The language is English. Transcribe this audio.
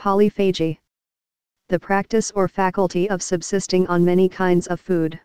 Polyphagy. The practice or faculty of subsisting on many kinds of food.